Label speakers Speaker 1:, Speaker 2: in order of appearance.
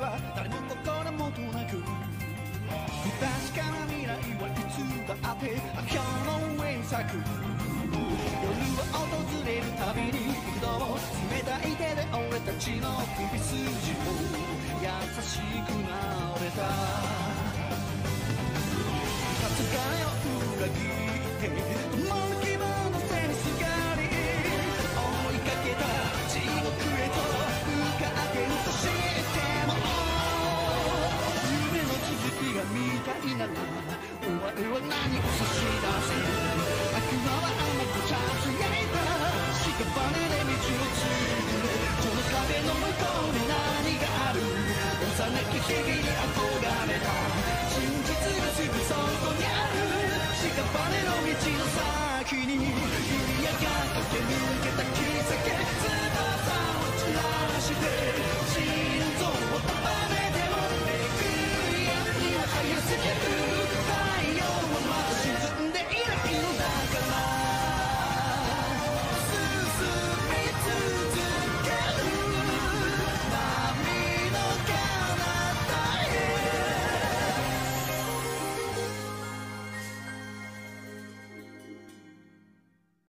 Speaker 1: は誰も心もとなく不確かな未来はいつだって今日の上に咲く夜は訪れるたびに幾度も冷たい手で俺たちの首筋を優しくなれたさすがを裏切っていならお前は何を差し出せ。悪魔は甘くちゃつ焼いた屍で道をつく。この壁の向こうに何がある。幼き日々に憧れた真実がすぐそこにある。屍の道の先に。夕焼が駆け抜けた